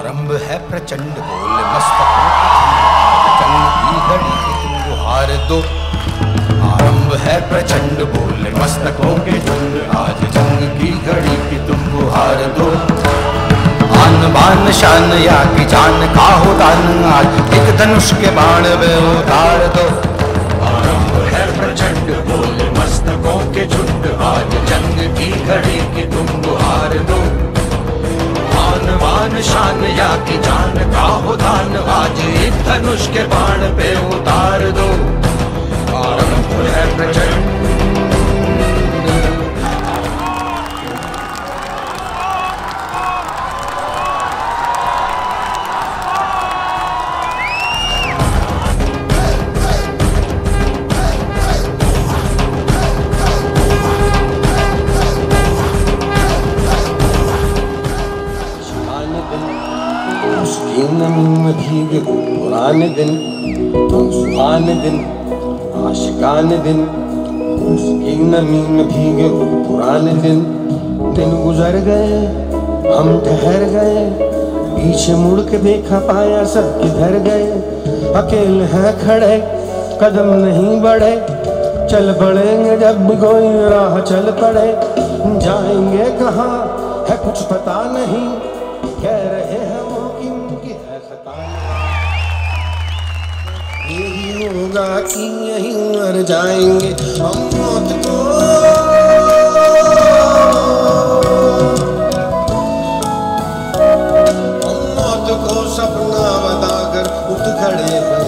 आरंभ है प्रचंड बोल मस्तकों के घड़ी के तुम हार दो। आरंभ है प्रचंड बोल मस्तकों के झुंड, आज जंग की घड़ी की तुम हार दो। आन बान शान या की जान का हो दान, आज एक धनुष के बाण में उतार दो। मान शान या की जान का हो धान आज एक धनुष के बाण पे उतार दो। नमी पुराने दिन, सुहाने दिन, आशिकाने दिन, उसकी नमी में भीगे पुराने दिन। दिन गुजर गए, हम ठहर गए, पीछे मुड़ के देखा पाया सब किधर गए। अकेले हैं खड़े, कदम नहीं बढ़े, चल पड़ेंगे जब कोई राह चल पड़े। जाएँगे कहाँ, है कुछ पता नहीं कह रहे हैं वो कि है सताना यही होगा कि यही मर जाएँगे हम मौत को। हम मौत को सपना बताकर उठ खड़े हैं।